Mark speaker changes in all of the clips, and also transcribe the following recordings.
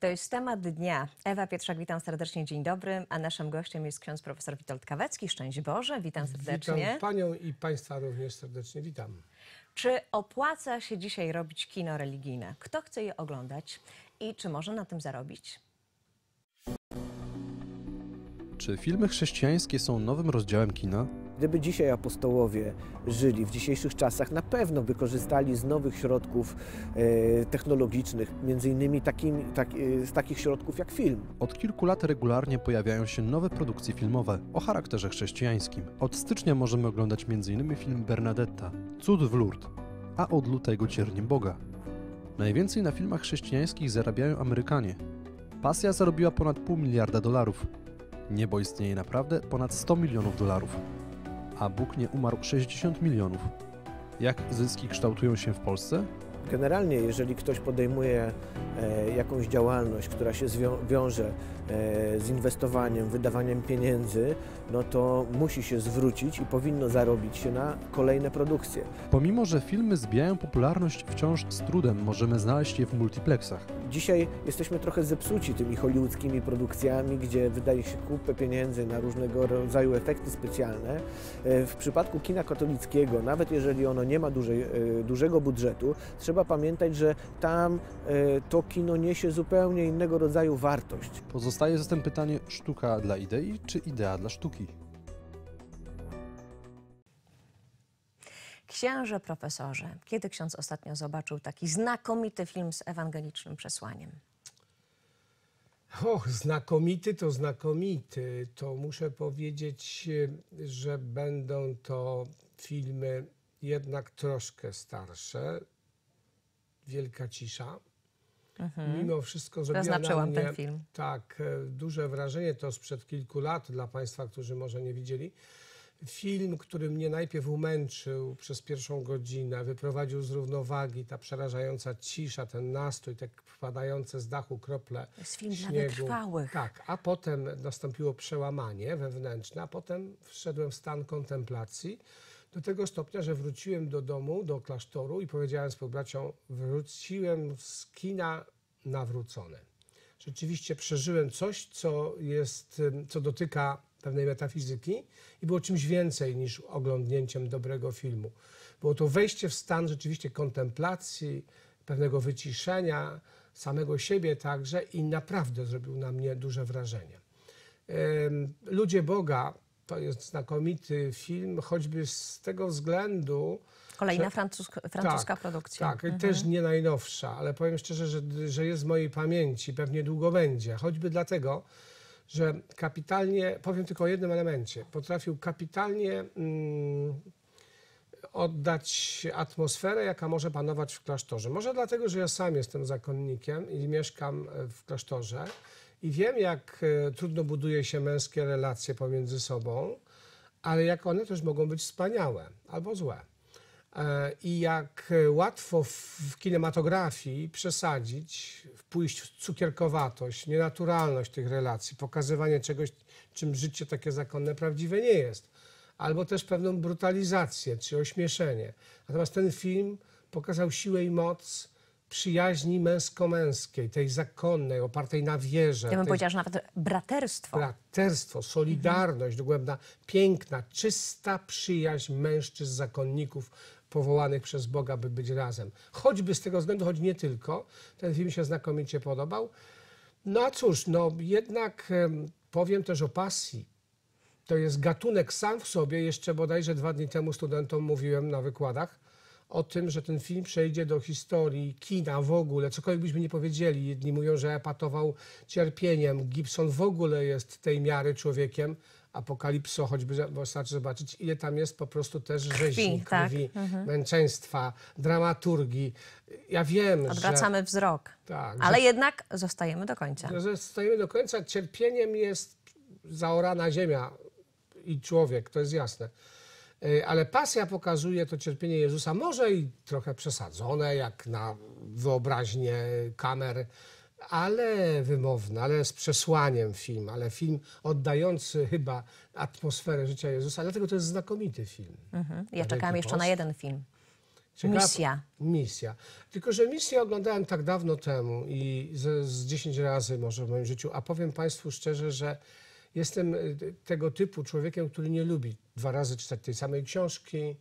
Speaker 1: To jest temat dnia. Ewa Pietrzak, witam serdecznie, dzień dobry. A naszym gościem jest ksiądz profesor Witold Kawecki. Szczęść Boże, witam serdecznie.
Speaker 2: Witam Panią i Państwa również serdecznie witam.
Speaker 1: Czy opłaca się dzisiaj robić kino religijne? Kto chce je oglądać i czy może na tym zarobić?
Speaker 3: Czy filmy chrześcijańskie są nowym rozdziałem kina?
Speaker 4: Gdyby dzisiaj apostołowie żyli w dzisiejszych czasach, na pewno by korzystali z nowych środków e, technologicznych, między innymi tak, e, z takich środków jak film.
Speaker 3: Od kilku lat regularnie pojawiają się nowe produkcje filmowe o charakterze chrześcijańskim. Od stycznia możemy oglądać m.in. film Bernadetta, Cud w Lourdes, a od lutego Cierniem Boga. Najwięcej na filmach chrześcijańskich zarabiają Amerykanie. Pasja zarobiła ponad pół miliarda dolarów. Niebo istnieje naprawdę ponad 100 milionów dolarów. A Bóg nie umarł 60 milionów. Jak zyski kształtują się w Polsce?
Speaker 4: Generalnie, jeżeli ktoś podejmuje e, jakąś działalność, która się wiąże e, z inwestowaniem, wydawaniem pieniędzy, no to musi się zwrócić i powinno zarobić się na kolejne produkcje.
Speaker 3: Pomimo, że filmy zbijają popularność, wciąż z trudem możemy znaleźć je w multiplexach.
Speaker 4: Dzisiaj jesteśmy trochę zepsuci tymi hollywoodzkimi produkcjami, gdzie wydaje się kupę pieniędzy na różnego rodzaju efekty specjalne. E, W przypadku kina katolickiego, nawet jeżeli ono nie ma dużego budżetu, trzeba pamiętać, że tam e, to kino niesie zupełnie innego rodzaju wartość.
Speaker 3: Pozostaje zatem pytanie, sztuka dla idei, czy idea dla sztuki?
Speaker 1: Księże profesorze, kiedy ksiądz ostatnio zobaczył taki znakomity film z ewangelicznym przesłaniem?
Speaker 2: Och, znakomity to znakomity. To muszę powiedzieć, że będą to filmy jednak troszkę starsze. Wielka cisza. Mimo wszystko zrobiła na mnie
Speaker 1: ten film.
Speaker 2: tak e, duże wrażenie. To sprzed kilku lat dla Państwa, którzy może nie widzieli. Film, który mnie najpierw umęczył przez pierwszą godzinę, wyprowadził z równowagi, ta przerażająca cisza, ten nastrój, te wpadające z dachu krople
Speaker 1: To jest film
Speaker 2: śniegu.
Speaker 1: wytrwałych.
Speaker 2: Tak, a potem nastąpiło przełamanie wewnętrzne, a potem wszedłem w stan kontemplacji do tego stopnia, że wróciłem do domu, do klasztoru i powiedziałem współbraciom, wróciłem z kina nawrócony. Rzeczywiście przeżyłem coś, co jest, co dotyka pewnej metafizyki i było czymś więcej niż oglądnięciem dobrego filmu. Było to wejście w stan rzeczywiście kontemplacji, pewnego wyciszenia, samego siebie także i naprawdę zrobił na mnie duże wrażenie. Ludzie Boga to jest znakomity film, choćby z tego względu,
Speaker 1: Kolejna
Speaker 2: że-
Speaker 1: francuska, francuska
Speaker 2: tak,
Speaker 1: produkcja.
Speaker 2: Tak, też nie najnowsza, ale powiem szczerze, że, że jest w mojej pamięci, pewnie długo będzie. Choćby dlatego, że kapitalnie, powiem tylko o jednym elemencie, potrafił kapitalnie mm, oddać atmosferę, jaka może panować w klasztorze. Może dlatego, że ja sam jestem zakonnikiem i mieszkam e, w klasztorze i wiem, jak e, trudno buduje się męskie relacje pomiędzy sobą, ale jak one też mogą być wspaniałe albo złe. E, I jak e, łatwo w kinematografii przesadzić, wpójść w cukierkowatość, nienaturalność tych relacji, pokazywanie czegoś, czym życie takie zakonne prawdziwe nie jest, albo też pewną brutalizację czy ośmieszenie. Natomiast ten film pokazał siłę i moc przyjaźni męsko-męskiej, tej zakonnej, opartej na wierze.
Speaker 1: Ja bym
Speaker 2: tej
Speaker 1: powiedziała, że nawet braterstwo.
Speaker 2: braterstwo, solidarność dogłębna, piękna, czysta przyjaźń mężczyzn, zakonników powołanych przez Boga, by być razem. Choćby z tego względu, choć nie tylko, ten film się znakomicie podobał. No a cóż, no jednak em, powiem też o pasji. To jest gatunek sam w sobie. Jeszcze bodajże dwa dni temu studentom mówiłem na wykładach o tym, że ten film przejdzie do historii kina w ogóle. Cokolwiek byśmy nie powiedzieli. Jedni mówią, że epatował cierpieniem. Gibson w ogóle jest tej miary człowiekiem. Apokalipso, choćby wystarczy zobaczyć, ile tam jest po prostu też rzeźni,
Speaker 1: tak.
Speaker 2: krwi, męczeństwa, dramaturgii. Ja wiem, że...
Speaker 1: Odwracamy wzrok.
Speaker 2: Tak,
Speaker 1: Ale jednak zostajemy do końca.
Speaker 2: że stajemy do końca. Cierpieniem jest zaorana ziemia i człowiek, to jest jasne. Y, Ale pasja pokazuje to cierpienie Jezusa, może i trochę przesadzone, jak na wyobraźnię kamer, ale wymowne, ale z przesłaniem film, ale film oddający chyba atmosferę życia Jezusa. Dlatego to jest znakomity film.
Speaker 1: Mhm. Ja czekam jeszcze na jeden film.
Speaker 2: Ciekawa-
Speaker 1: Misja.
Speaker 2: Misja. Tylko, że misję oglądałem tak dawno temu i z, z 10 razy może w moim życiu, a powiem Państwu szczerze, że jestem y, tego typu człowiekiem, który nie lubi dwa razy czytać tej samej książki,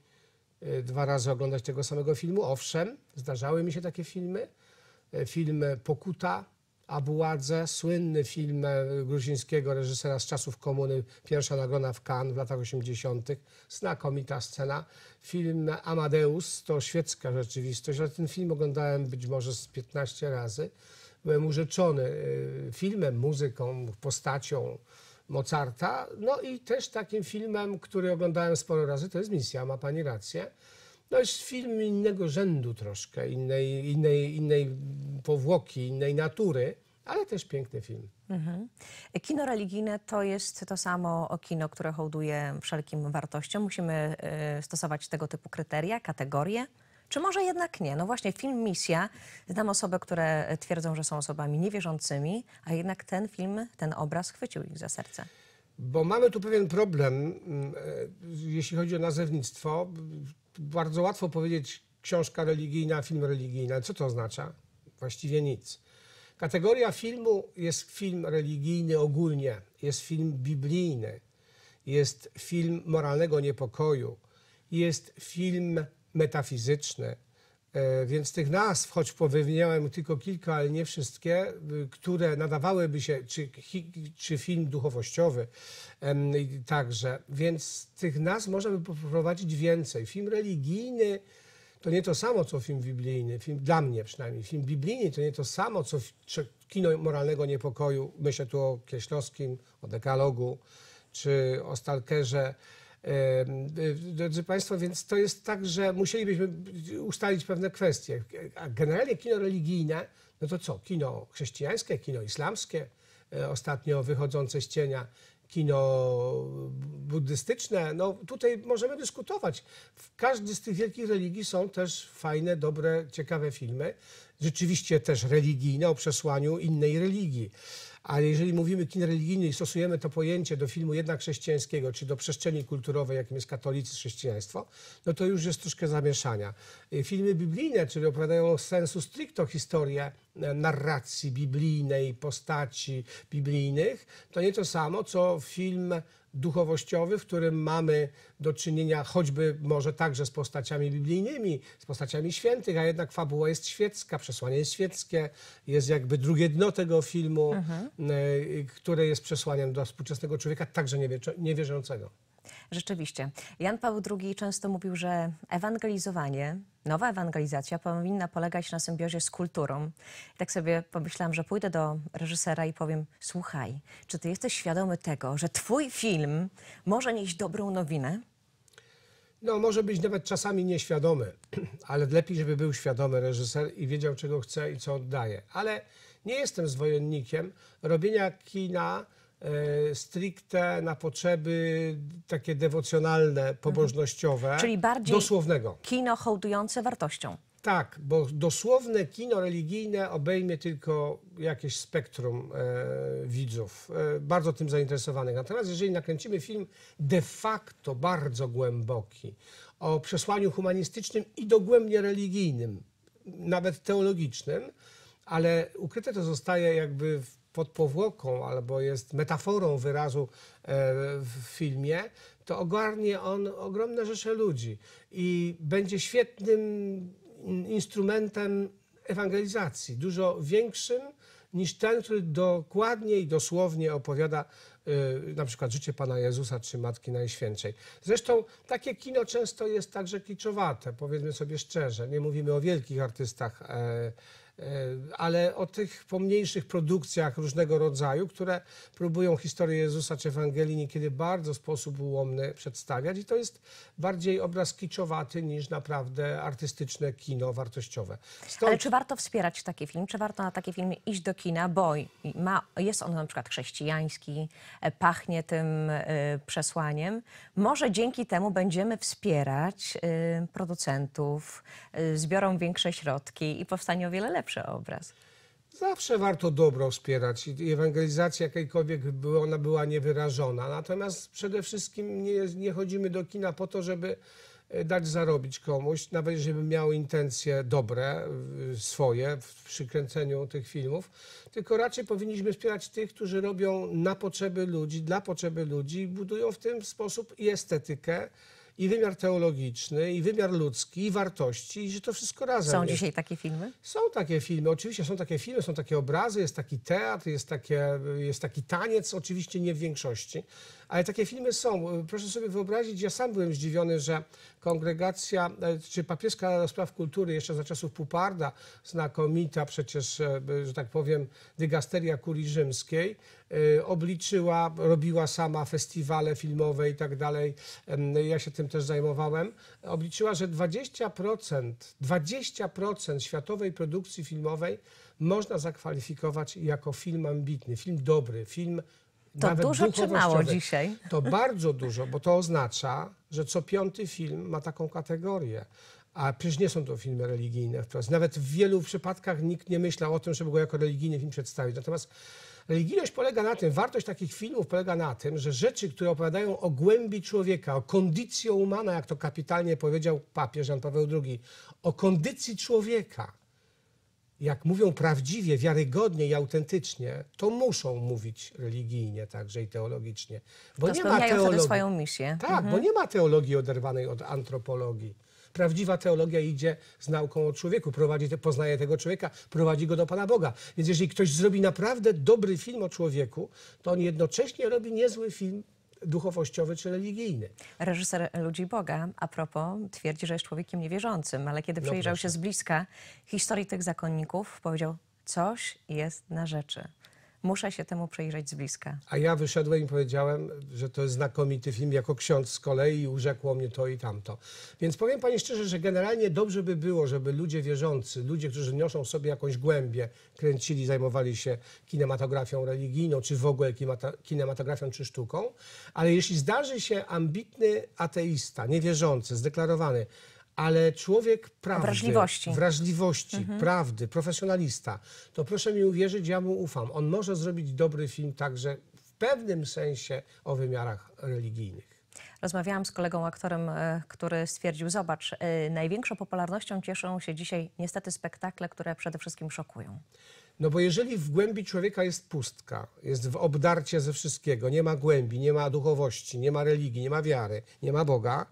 Speaker 2: y, dwa razy oglądać tego samego filmu. Owszem, zdarzały mi się takie filmy. Y, Film Pokuta, Abuładze, słynny film e, gruzińskiego reżysera z czasów komuny, pierwsza nagroda w Cannes w latach 80., znakomita scena. Film Amadeus to świecka rzeczywistość, ale ten film oglądałem być może z 15 razy. Byłem urzeczony e, filmem, muzyką, postacią Mozarta, no i też takim filmem, który oglądałem sporo razy, to jest Misja, ma Pani rację. No jest film innego rzędu troszkę, innej, innej, innej powłoki, innej natury, ale też piękny film.
Speaker 1: Kino religijne to jest to samo kino, które hołduje wszelkim wartościom. Musimy y, stosować tego typu kryteria, kategorie. Czy może jednak nie? No właśnie, film Misja. Znam osoby, które twierdzą, że są osobami niewierzącymi, a jednak ten film, ten obraz chwycił ich za serce.
Speaker 2: Bo mamy tu pewien problem, mm, e, jeśli chodzi o nazewnictwo. Bardzo łatwo powiedzieć książka religijna, film religijny. Co to oznacza? Właściwie nic. Kategoria filmu jest film religijny ogólnie, jest film biblijny, jest film moralnego niepokoju, jest film metafizyczny. E, Więc tych nazw, choć powymieniałem tylko kilka, ale nie wszystkie, y, które nadawałyby się, czy, czy film duchowościowy także, więc tych nazw można by poprowadzić więcej. Film religijny to nie to samo, co film biblijny, film, dla mnie przynajmniej. Film biblijny to nie to samo, co kino moralnego niepokoju. Myślę tu o Kieślowskim, o Dekalogu, czy o Stalkerze. Y, Drodzy Państwo, więc to jest tak, że musielibyśmy ustalić pewne kwestie. A generalnie kino religijne, no to co? Kino chrześcijańskie, kino islamskie, e, ostatnio wychodzące z cienia, kino buddystyczne. No tutaj możemy dyskutować. W każdej z tych wielkich religii są też fajne, dobre, ciekawe filmy. Rzeczywiście też religijne o przesłaniu innej religii. Ale jeżeli mówimy kino religijny i stosujemy to pojęcie do filmu jednak chrześcijańskiego, czy do przestrzeni kulturowej, jakim jest katolicyzm, chrześcijaństwo, no to już jest troszkę zamieszania. Y, Filmy biblijne, czyli opowiadają sensu stricto historię e, narracji biblijnej, postaci biblijnych, to nie to samo, co film duchowościowy, w którym mamy do czynienia choćby może także z postaciami biblijnymi, z postaciami świętych, a jednak fabuła jest świecka, przesłanie jest świeckie, jest jakby drugie dno tego filmu, e, które jest przesłaniem dla współczesnego człowieka, także niewie- niewierzącego.
Speaker 1: Rzeczywiście. Jan Paweł II często mówił, że ewangelizowanie, nowa ewangelizacja powinna polegać na symbiozie z kulturą. I tak sobie pomyślałam, że pójdę do reżysera i powiem: Słuchaj, czy ty jesteś świadomy tego, że twój film może nieść dobrą nowinę?
Speaker 2: No, może być nawet czasami nieświadomy, ale lepiej, żeby był świadomy reżyser i wiedział, czego chce i co oddaje. Ale nie jestem zwolennikiem robienia kina stricte na potrzeby takie dewocjonalne, pobożnościowe,
Speaker 1: Czyli bardziej-
Speaker 2: dosłownego.
Speaker 1: Kino hołdujące wartością.
Speaker 2: Tak, bo dosłowne kino religijne obejmie tylko jakieś spektrum e, widzów, e, bardzo tym zainteresowanych. Natomiast jeżeli nakręcimy film de facto bardzo głęboki, o przesłaniu humanistycznym i dogłębnie religijnym, nawet teologicznym, ale ukryte to zostaje jakby w- pod powłoką albo jest metaforą wyrazu e, w filmie, to ogarnie on ogromne rzesze ludzi i będzie świetnym in- instrumentem ewangelizacji, dużo większym niż ten, który dokładnie i dosłownie opowiada y, na przykład życie Pana Jezusa czy Matki Najświętszej. Zresztą takie kino często jest także kiczowate, powiedzmy sobie szczerze. Nie mówimy o wielkich artystach, e, e, ale o tych pomniejszych produkcjach różnego rodzaju, które próbują historię Jezusa czy Ewangelii niekiedy bardzo w sposób ułomny przedstawiać i to jest bardziej obraz kiczowaty niż naprawdę artystyczne kino wartościowe. Stąd
Speaker 1: Ale czy warto wspierać taki film? Czy warto na taki film iść do kina, bo ma, jest on na przykład chrześcijański, e, pachnie tym e, przesłaniem? Może dzięki temu będziemy wspierać e, producentów, e, zbiorą większe środki i powstanie o wiele lepszy obraz.
Speaker 2: Zawsze warto dobro wspierać i ewangelizacja jakiejkolwiek by ona była niewyrażona. Natomiast przede wszystkim nie, nie chodzimy do kina po to, żeby e, dać zarobić komuś, nawet bym miał intencje dobre, y, swoje w- przy kręceniu tych filmów, tylko raczej powinniśmy wspierać tych, którzy robią na potrzeby ludzi, dla potrzeby ludzi budują w tym sposób i estetykę, i wymiar teologiczny, i wymiar ludzki, i wartości, i że to wszystko razem
Speaker 1: Są
Speaker 2: jest.
Speaker 1: dzisiaj takie filmy?
Speaker 2: Są takie filmy, oczywiście są takie filmy, są takie obrazy, jest taki teatr, jest, takie, jest taki taniec, oczywiście nie w większości, ale takie filmy są. Proszę sobie wyobrazić, ja sam byłem zdziwiony, że kongregacja, e, czy papieska do Spraw Kultury jeszcze za czasów Puparda, znakomita przecież, e, że tak powiem, dygasteria kurii rzymskiej, e, obliczyła, robiła sama festiwale filmowe i tak dalej. Ja się tym też zajmowałem. Obliczyła, że 20%, 20% światowej produkcji filmowej można zakwalifikować jako film ambitny, film dobry, film
Speaker 1: To
Speaker 2: nawet
Speaker 1: dużo czy mało dzisiaj?
Speaker 2: To bardzo dużo, bo to oznacza, że co piąty film ma taką kategorię. A przecież nie są to filmy religijne wprost. Nawet w wielu przypadkach nikt nie myślał o tym, żeby go jako religijny film przedstawić. Natomiast religijność polega na tym, wartość takich filmów polega na tym, że rzeczy, które opowiadają o głębi człowieka, o kondycji umana, jak to kapitalnie powiedział papież Jan Paweł II, o kondycji człowieka, jak mówią prawdziwie, wiarygodnie i autentycznie, to muszą mówić religijnie także i teologicznie. Bo
Speaker 1: To
Speaker 2: nie ma teologii.
Speaker 1: swoją misję.
Speaker 2: Tak, bo nie ma teologii oderwanej od antropologii. Prawdziwa teologia idzie z nauką o człowieku, prowadzi, poznaje tego człowieka, prowadzi go do Pana Boga. Więc jeżeli ktoś zrobi naprawdę dobry film o człowieku, to on jednocześnie robi niezły film duchowościowy czy religijny.
Speaker 1: Reżyser Ludzi Boga, a propos, twierdzi, że jest człowiekiem niewierzącym, ale kiedy
Speaker 2: No
Speaker 1: przyjrzał
Speaker 2: proszę.
Speaker 1: się z bliska historii tych zakonników, powiedział, coś jest na rzeczy. Muszę się temu przyjrzeć z bliska.
Speaker 2: A ja wyszedłem i powiedziałem, że to jest znakomity film jako ksiądz z kolei i urzekło mnie to i tamto. Więc powiem Pani szczerze, że generalnie dobrze by było, żeby ludzie wierzący, ludzie, którzy niosą sobie jakąś głębię, kręcili, zajmowali się kinematografią religijną, czy w ogóle kinematografią, czy sztuką. Ale jeśli zdarzy się ambitny ateista, niewierzący, zdeklarowany, ale człowiek prawdy,
Speaker 1: Wrażliwości.
Speaker 2: wrażliwości, prawdy, profesjonalista, to proszę mi uwierzyć, ja mu ufam. On może zrobić dobry film także w pewnym sensie o wymiarach religijnych.
Speaker 1: Rozmawiałam z kolegą aktorem, e, który stwierdził, zobacz, e, największą popularnością cieszą się dzisiaj niestety spektakle, które przede wszystkim szokują.
Speaker 2: No bo jeżeli w głębi człowieka jest pustka, jest w obdarcie ze wszystkiego, nie ma głębi, nie ma duchowości, nie ma religii, nie ma wiary, nie ma Boga,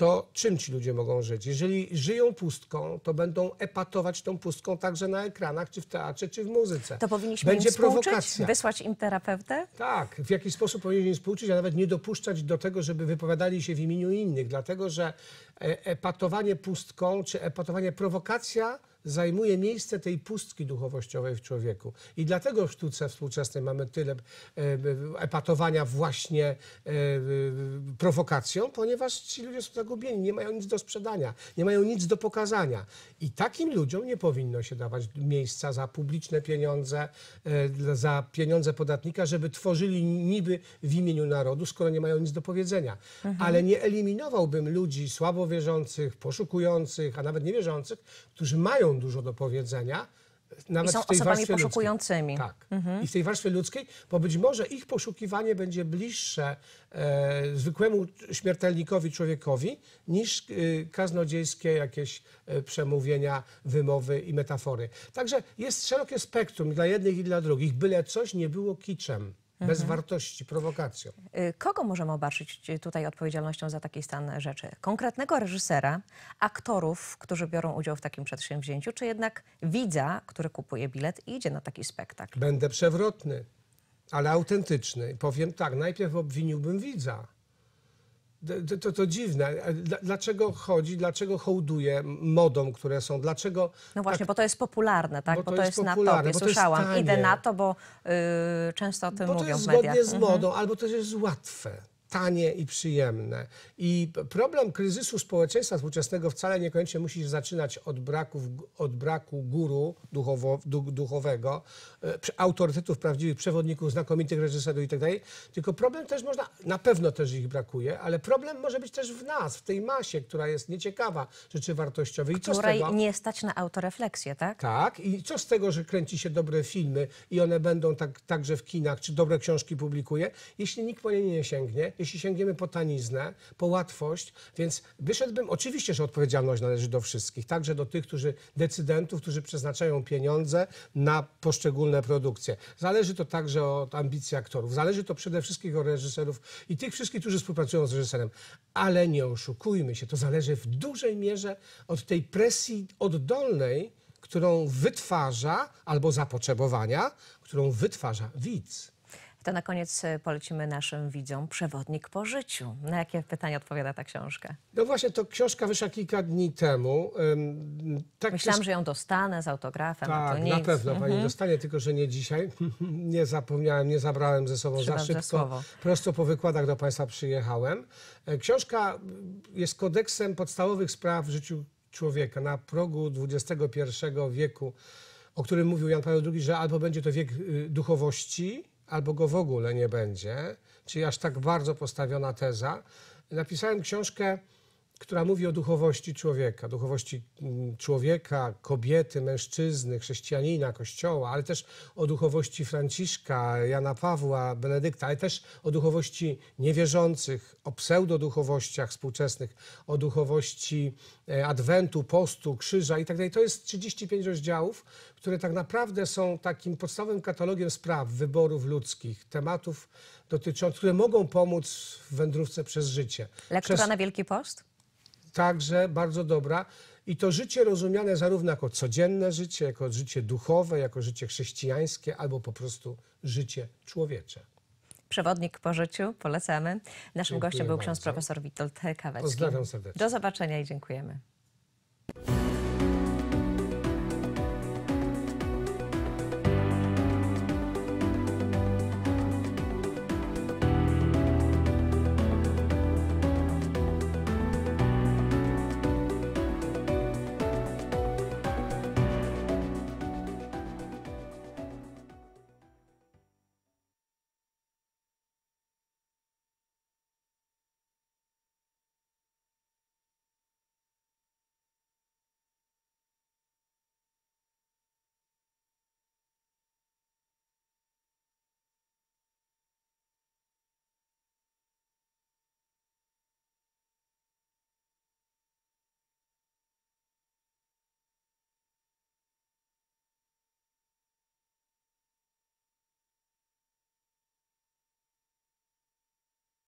Speaker 2: to czym ci ludzie mogą żyć? Jeżeli żyją pustką, to będą epatować tą pustką także na ekranach, czy w teatrze, czy w muzyce.
Speaker 1: To powinniśmy
Speaker 2: Będzie
Speaker 1: im współczuć,
Speaker 2: prowokacja.
Speaker 1: wysłać im terapeutę?
Speaker 2: Tak, w jakiś sposób powinien współczuć, a nawet nie dopuszczać do tego, żeby wypowiadali się w imieniu innych, dlatego że e- epatowanie pustką czy epatowanie prowokacja zajmuje miejsce tej pustki duchowościowej w człowieku. I dlatego w sztuce współczesnej mamy tyle e, epatowania właśnie e, e, prowokacją, ponieważ ci ludzie są zagubieni, nie mają nic do sprzedania, nie mają nic do pokazania. I takim ludziom nie powinno się dawać miejsca za publiczne pieniądze, e, za pieniądze podatnika, żeby tworzyli niby w imieniu narodu, skoro nie mają nic do powiedzenia. Ale nie eliminowałbym ludzi słabowierzących, poszukujących, a nawet niewierzących, którzy mają dużo do powiedzenia, nawet
Speaker 1: I są
Speaker 2: w tej
Speaker 1: osobami
Speaker 2: warstwie ludzkiej.
Speaker 1: poszukującymi.
Speaker 2: Tak. I w tej warstwie ludzkiej, bo być może ich poszukiwanie będzie bliższe e, zwykłemu śmiertelnikowi, człowiekowi, niż e, kaznodziejskie jakieś e, przemówienia, wymowy i metafory. Także jest szerokie spektrum dla jednych i dla drugich, byle coś nie było kiczem, bez wartości, prowokacją.
Speaker 1: Y, Kogo możemy obarczyć tutaj odpowiedzialnością za taki stan rzeczy? Konkretnego reżysera, aktorów, którzy biorą udział w takim przedsięwzięciu, czy jednak widza, który kupuje bilet i idzie na taki spektakl?
Speaker 2: Będę przewrotny, ale autentyczny. Powiem tak, najpierw obwiniłbym widza. D- To, to dziwne. Dla- Dlaczego chodzi, dlaczego hołduje modom, które są, dlaczego...
Speaker 1: No właśnie,
Speaker 2: tak,
Speaker 1: bo to jest popularne, tak?
Speaker 2: Bo
Speaker 1: Bo
Speaker 2: to
Speaker 1: to,
Speaker 2: jest
Speaker 1: jest, na topie,
Speaker 2: bo to jest
Speaker 1: słyszałam.
Speaker 2: tanie.
Speaker 1: Idę na to, bo y, często o tym
Speaker 2: bo to
Speaker 1: mówią
Speaker 2: jest
Speaker 1: w mediach.
Speaker 2: zgodnie z
Speaker 1: Mhm.
Speaker 2: modą, albo to jest łatwe, tanie i przyjemne. I problem kryzysu społeczeństwa współczesnego wcale niekoniecznie musi się zaczynać od braku, od braku guru duchowo, du, duchowego, e, autorytetów prawdziwych, przewodników, znakomitych reżyserów itd. Tylko problem też można, na pewno też ich brakuje, ale problem może być też w nas, w tej masie, która jest nieciekawa rzeczy wartościowych. I co z tego?
Speaker 1: nie stać na autorefleksję, tak?
Speaker 2: Tak, i co z tego, że kręci się dobre filmy i one będą tak, także w kinach, czy dobre książki publikuje, jeśli nikt po nie nie sięgnie, jeśli sięgniemy po taniznę, po łatwość, więc wyszedłbym, oczywiście, że odpowiedzialność należy do wszystkich, także do tych, którzy decydentów, którzy przeznaczają pieniądze na poszczególne produkcje. Zależy to także od ambicji aktorów, zależy to przede wszystkim od reżyserów i tych wszystkich, którzy współpracują z reżyserem. Ale nie oszukujmy się, to zależy w dużej mierze od tej presji oddolnej, którą wytwarza, albo zapotrzebowania, którą wytwarza widz.
Speaker 1: To na koniec e, polecimy naszym widzom przewodnik po życiu. Na jakie pytania odpowiada ta książka?
Speaker 2: No właśnie, to książka wyszła kilka dni temu. Ym, Tak
Speaker 1: Myślałam, że ją dostanę z autografem, a to
Speaker 2: Tak,
Speaker 1: nic.
Speaker 2: na pewno pani
Speaker 1: Mhm.
Speaker 2: dostanie, tylko że nie dzisiaj. nie zapomniałem, nie zabrałem ze sobą
Speaker 1: Trzymam
Speaker 2: za
Speaker 1: za
Speaker 2: szybko.
Speaker 1: słowo.
Speaker 2: Prosto po wykładach do państwa przyjechałem. E, Książka jest kodeksem podstawowych spraw w życiu człowieka na progu XXI wieku, o którym mówił Jan Paweł II, że albo będzie to wiek y, duchowości, albo go w ogóle nie będzie. Czyli aż tak bardzo postawiona teza. Napisałem książkę która mówi o duchowości człowieka, duchowości mm, człowieka, kobiety, mężczyzny, chrześcijanina, kościoła, ale też o duchowości Franciszka, Jana Pawła, Benedykta, ale też o duchowości niewierzących, o pseudoduchowościach współczesnych, o duchowości e, Adwentu, postu, krzyża i tak. To jest 35 rozdziałów, które tak naprawdę są takim podstawowym katalogiem spraw, wyborów ludzkich, tematów dotyczących, które mogą pomóc w wędrówce przez życie.
Speaker 1: Lektura
Speaker 2: Przez-
Speaker 1: na Wielki Post?
Speaker 2: Także bardzo dobra. I to życie rozumiane zarówno jako codzienne życie, jako życie duchowe, jako życie chrześcijańskie, albo po prostu życie człowiecze.
Speaker 1: Przewodnik po życiu, polecamy. Naszym
Speaker 2: Dziękuję
Speaker 1: gościem był ksiądz
Speaker 2: bardzo.
Speaker 1: profesor Witold Kawecki.
Speaker 2: Pozdrawiam serdecznie.
Speaker 1: Do zobaczenia i dziękujemy.